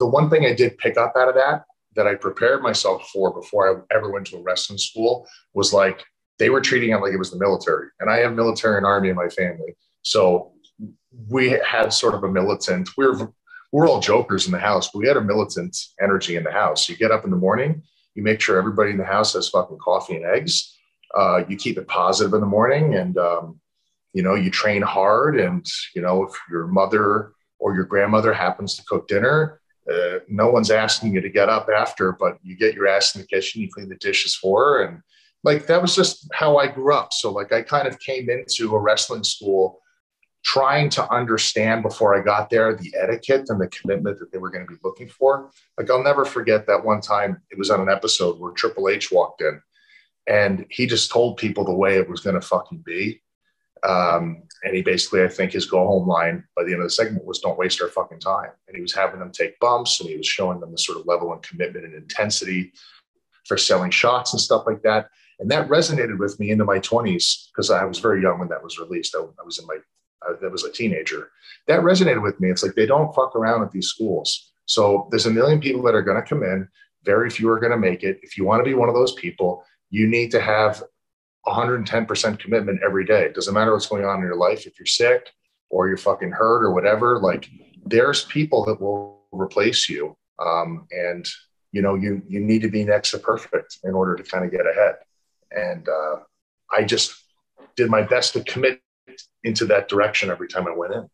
the one thing I did pick up out of that that I prepared myself for before I ever went to a wrestling school was like they were treating it like it was the military. And I have military and army in my family. So we had sort of a militant, we we're we're all jokers in the house, but we had a militant energy in the house. You get up in the morning, you make sure everybody in the house has fucking coffee and eggs. Uh, you keep it positive in the morning and um, you know, you train hard and you know, if your mother or your grandmother happens to cook dinner, uh, no one's asking you to get up after, but you get your ass in the kitchen, you clean the dishes for her. And like that was just how I grew up. So, like, I kind of came into a wrestling school trying to understand before I got there the etiquette and the commitment that they were going to be looking for. Like, I'll never forget that one time it was on an episode where Triple H walked in and he just told people the way it was going to fucking be. Um, and he basically, I think his go home line by the end of the segment was don't waste our fucking time. And he was having them take bumps and he was showing them the sort of level and commitment and intensity for selling shots and stuff like that. And that resonated with me into my 20s because I was very young when that was released. I, I was in my, I, was a teenager. That resonated with me. It's like they don't fuck around at these schools. So there's a million people that are going to come in. Very few are going to make it. If you want to be one of those people, you need to have 110% commitment every day. It doesn't matter what's going on in your life. If you're sick or you're fucking hurt or whatever, like there's people that will replace you. Um, and you know, you, you need to be next to perfect in order to kind of get ahead. And uh, I just did my best to commit into that direction every time I went in.